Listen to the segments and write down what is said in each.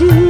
do.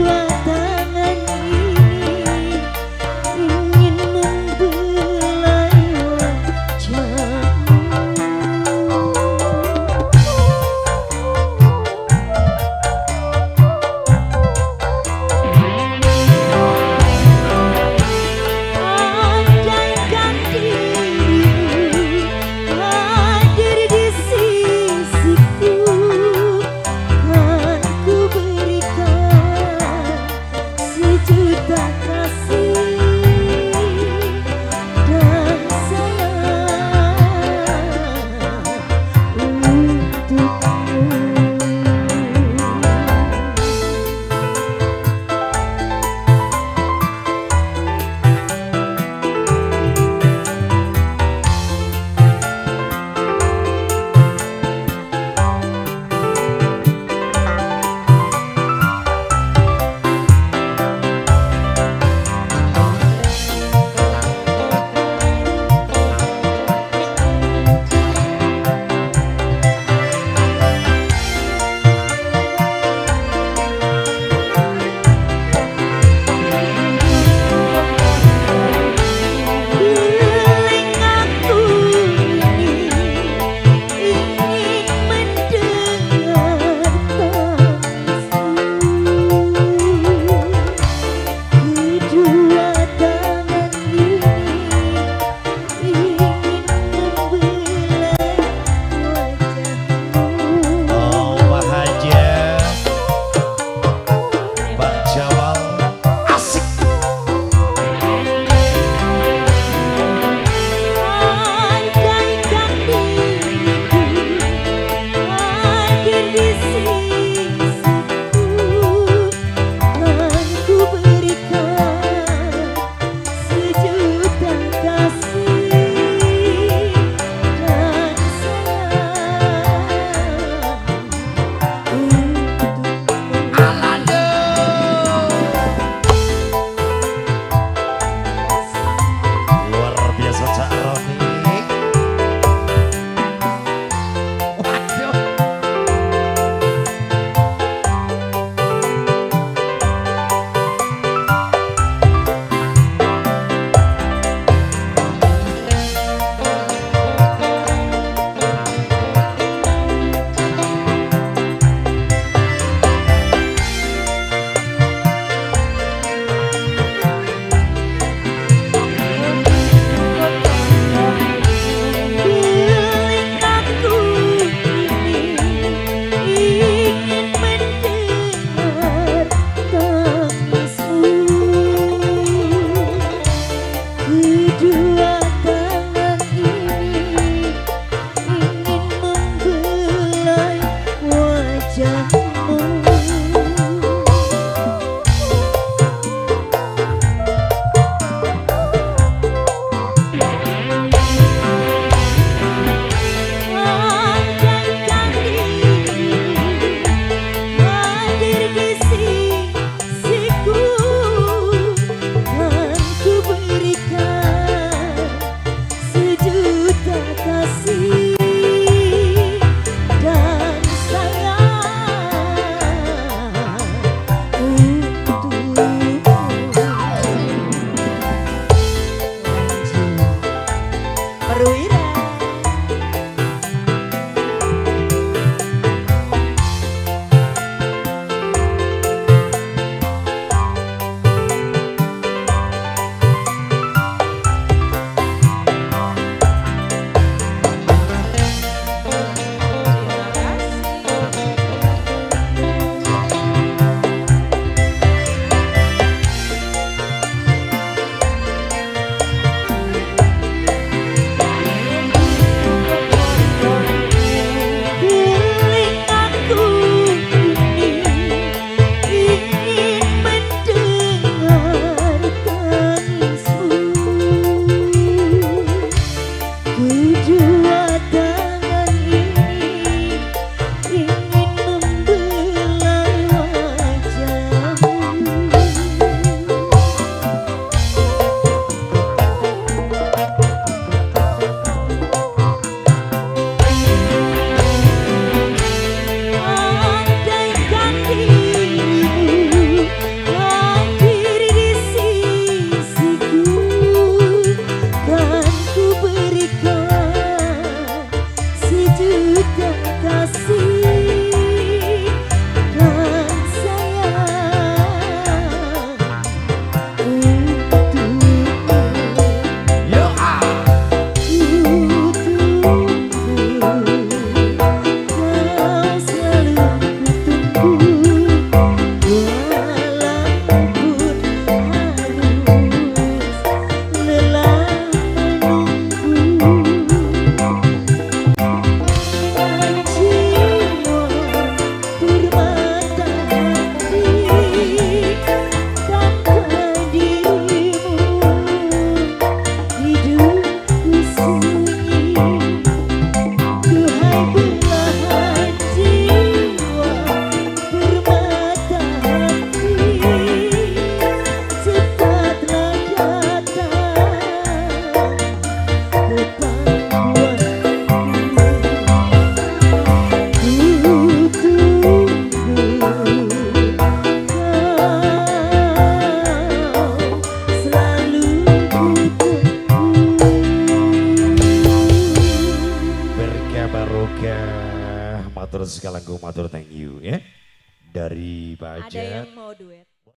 Aruira Ada.